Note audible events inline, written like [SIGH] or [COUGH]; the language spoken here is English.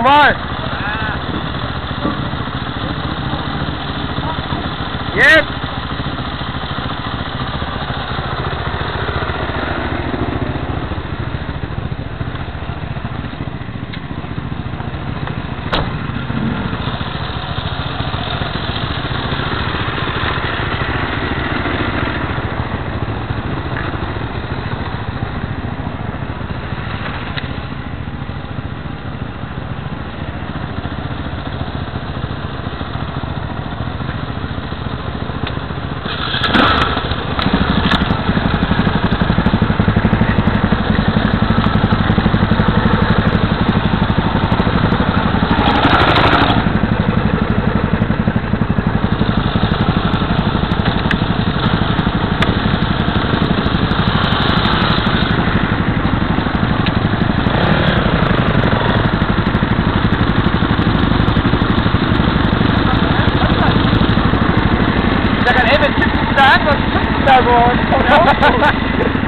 Omar! Yes! on. [LAUGHS]